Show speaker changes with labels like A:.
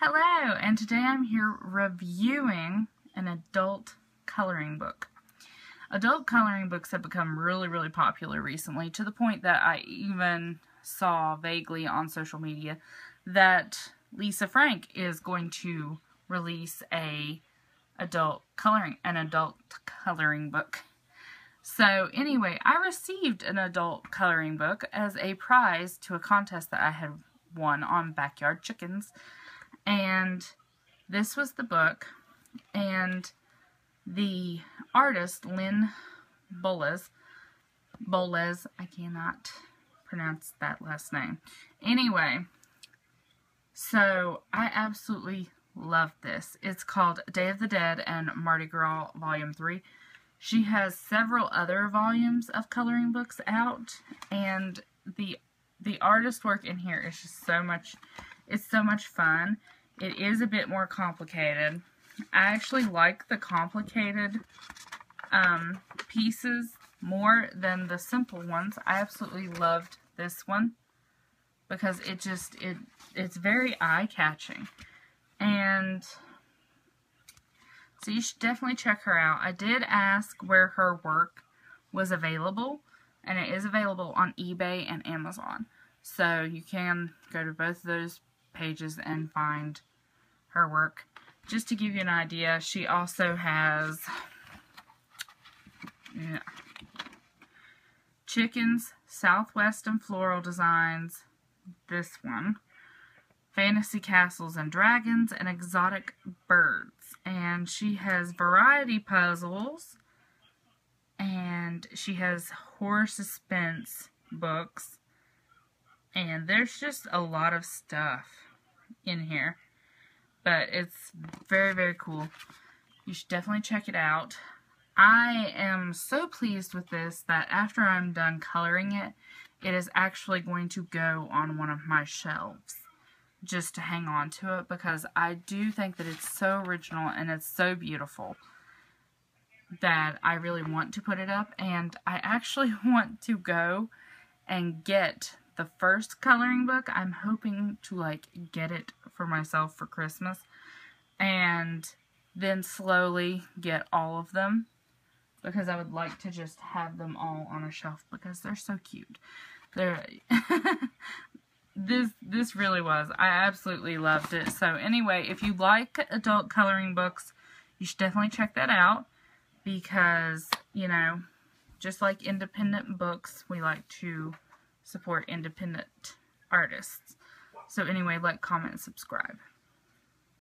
A: Hello, and today I'm here reviewing an adult coloring book. Adult coloring books have become really, really popular recently to the point that I even saw vaguely on social media that Lisa Frank is going to release a adult coloring an adult coloring book. So anyway, I received an adult coloring book as a prize to a contest that I had won on Backyard Chickens and this was the book. And the artist, Lynn Boles, Boles, I cannot pronounce that last name. Anyway, so I absolutely love this. It's called Day of the Dead and Mardi Gras Volume 3. She has several other volumes of coloring books out, and the the artist work in here is just so much, it's so much fun. It is a bit more complicated. I actually like the complicated um, pieces more than the simple ones. I absolutely loved this one because it just, it it's very eye-catching. And so you should definitely check her out. I did ask where her work was available, and it is available on eBay and Amazon. So you can go to both of those pages and find her work. Just to give you an idea, she also has yeah, chickens, Southwest and floral designs, this one, fantasy castles and dragons, and exotic birds. And she has variety puzzles, and she has horror suspense books, and there's just a lot of stuff in here but it's very, very cool. You should definitely check it out. I am so pleased with this that after I'm done coloring it, it is actually going to go on one of my shelves just to hang on to it because I do think that it's so original and it's so beautiful that I really want to put it up and I actually want to go and get the first coloring book. I'm hoping to like get it for myself for Christmas and then slowly get all of them because I would like to just have them all on a shelf because they're so cute. They're this this really was. I absolutely loved it. So anyway, if you like adult coloring books, you should definitely check that out because, you know, just like independent books, we like to support independent artists. So anyway, like, comment, subscribe.